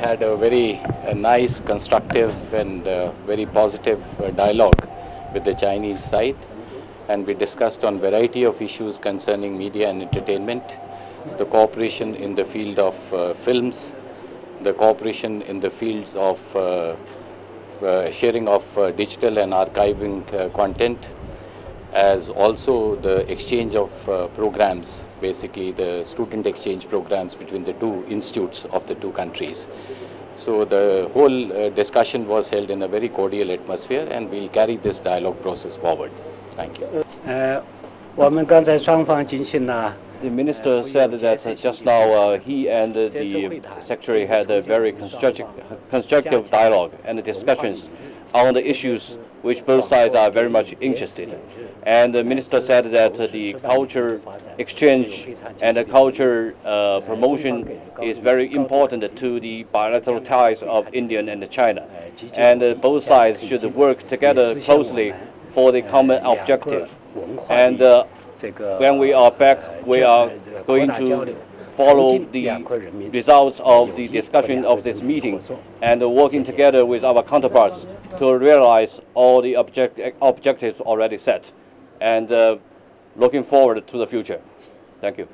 had a very uh, nice, constructive, and uh, very positive uh, dialogue with the Chinese side, and we discussed on variety of issues concerning media and entertainment, the cooperation in the field of uh, films, the cooperation in the fields of uh, uh, sharing of uh, digital and archiving content, as also the exchange of uh, programs, basically the student exchange programs between the two institutes of the two countries. So the whole uh, discussion was held in a very cordial atmosphere and we'll carry this dialogue process forward. Thank you. 呃，我们刚才双方进行了 the minister said that just now uh, he and the secretary had a very constructive, constructive dialogue and discussions on the issues which both sides are very much interested. And the minister said that the culture exchange and the culture uh, promotion is very important to the bilateral ties of India and China. And uh, both sides should work together closely for the common objective. And uh, when we are back, we are going to follow the results of the discussion of this meeting and working together with our counterparts to realize all the object, objectives already set and uh, looking forward to the future. Thank you.